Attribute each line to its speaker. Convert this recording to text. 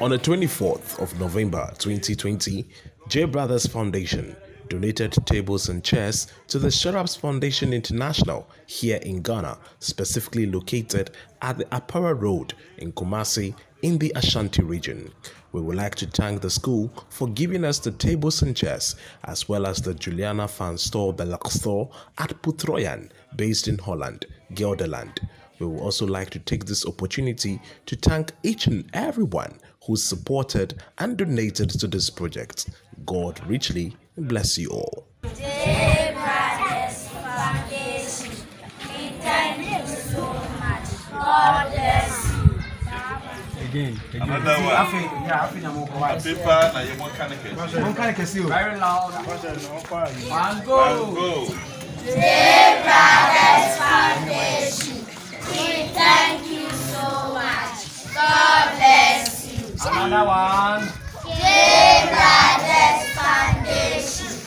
Speaker 1: On the 24th of November 2020, J Brothers Foundation donated tables and chairs to the Cherubs Foundation International here in Ghana, specifically located at the Apara Road in Kumasi in the Ashanti region. We would like to thank the school for giving us the tables and chairs, as well as the Juliana van Stolbergschool at Poederoijen, based in Holland, Gelderland. We would also like to take this opportunity to thank each and everyone who supported and donated to this project. God richly bless you all.
Speaker 2: Again, again.
Speaker 3: Another one.
Speaker 2: Afi, yeah, afi na moko wa.
Speaker 3: Paper na yemo kind of
Speaker 2: Mon kane kesi o. Very loud. One
Speaker 3: Go.
Speaker 2: go.
Speaker 3: Go.
Speaker 4: Brothers Foundation, we thank you so much. God bless you.
Speaker 2: Another one.
Speaker 4: J Brothers Foundation.